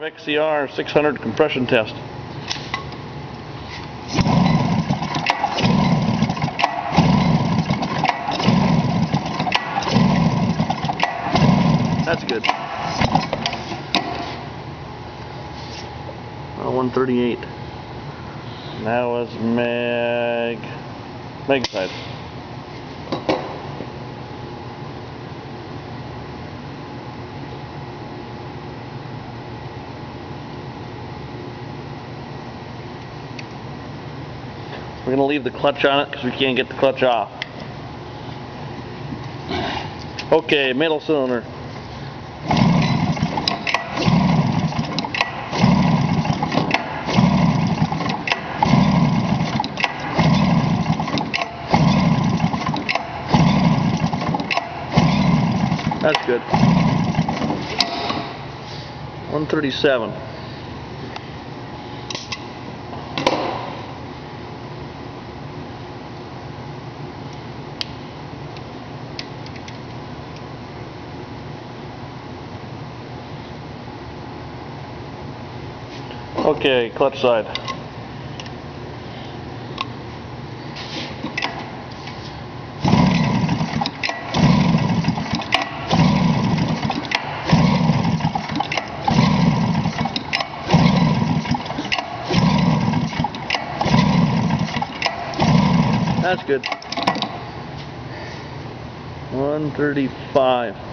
XCR 600 compression test. That's good. Uh, 138. That was Mag. Mag side. We're going to leave the clutch on it because we can't get the clutch off. Okay, middle cylinder. That's good. 137. Okay, clutch side. That's good. 135.